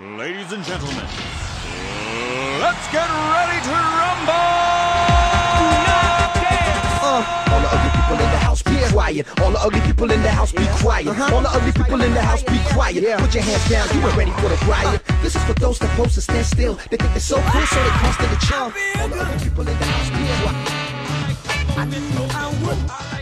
Ladies and gentlemen, let's get ready to rumble! Uh, all the ugly people in the house, be quiet. All the ugly people in the house, be quiet. Uh-huh. All the ugly people in the house, be quiet. Put your hands down, you ain't ready for the riot. This is for those that pose to stand still. They think they're so cool, so they constantly chill. All the ugly people in the house, be quiet. I didn't know I would.